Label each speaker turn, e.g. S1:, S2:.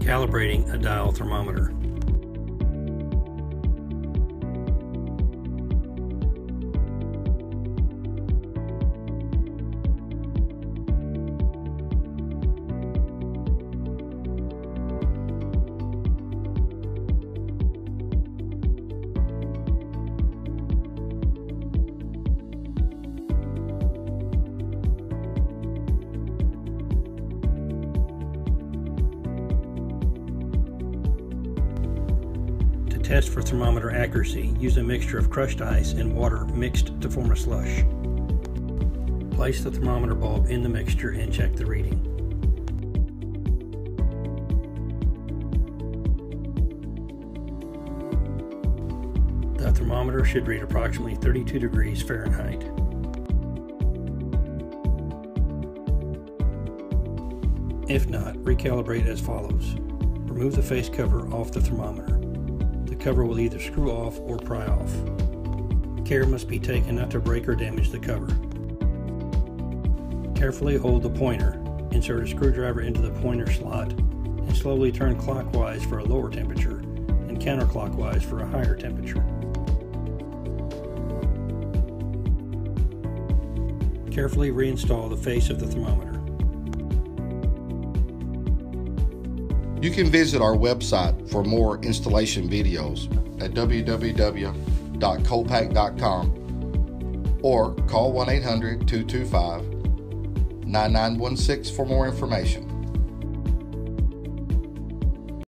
S1: Calibrating a dial thermometer. To test for thermometer accuracy, use a mixture of crushed ice and water mixed to form a slush. Place the thermometer bulb in the mixture and check the reading. The thermometer should read approximately 32 degrees Fahrenheit. If not, recalibrate as follows. Remove the face cover off the thermometer. The cover will either screw off or pry off. Care must be taken not to break or damage the cover. Carefully hold the pointer, insert a screwdriver into the pointer slot, and slowly turn clockwise for a lower temperature and counterclockwise for a higher temperature. Carefully reinstall the face of the thermometer.
S2: You can visit our website for more installation videos at www.colpack.com or call 1 800 225 9916 for more information.